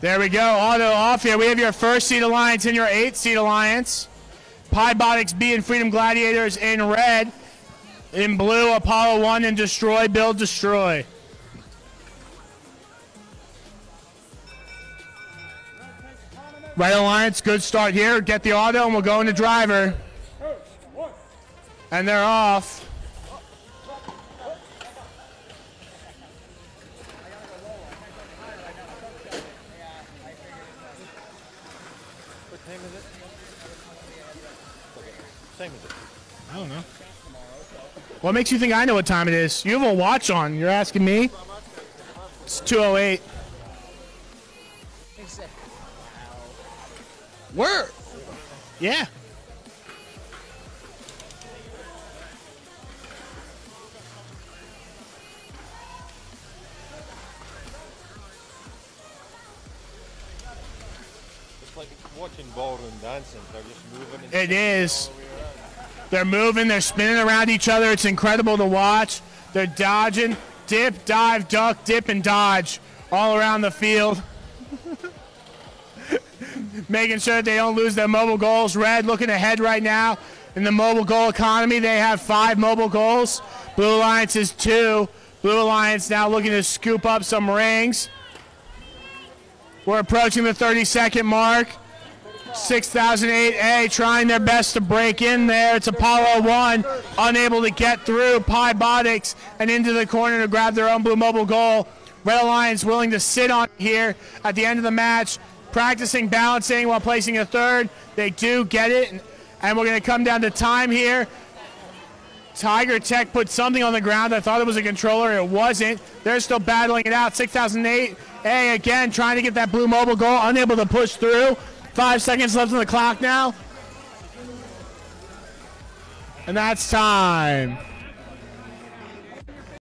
There we go. Auto off here. We have your first seed alliance and your eighth seed alliance. Pybotics B and Freedom Gladiators in red. In blue, Apollo 1 and Destroy, Build, Destroy. Red Alliance, good start here. Get the auto and we'll go into driver. And they're off. What time is it? Same as it. I don't know. What makes you think I know what time it is? You have a watch on. You're asking me? It's 208. Where? Yeah. It's like watching ballroom dancing. They're just moving. It is. all the way around. They're moving, they're spinning around each other. It's incredible to watch. They're dodging, dip, dive, duck, dip, and dodge all around the field. Making sure they don't lose their mobile goals. Red looking ahead right now in the mobile goal economy. They have five mobile goals. Blue Alliance is two. Blue Alliance now looking to scoop up some rings. We're approaching the 30 second mark. 6008A trying their best to break in there. It's Apollo 1 unable to get through. Pybotics and into the corner to grab their own blue mobile goal. Red Alliance willing to sit on here at the end of the match, practicing balancing while placing a third. They do get it, and- and we're going to come down to time here. Tiger Tech put something on the ground. I thought it was a controller. It wasn't. They're still battling it out. 6008 A again trying to get that blue mobile goal, unable to push through. Five seconds left on the clock now. And that's time.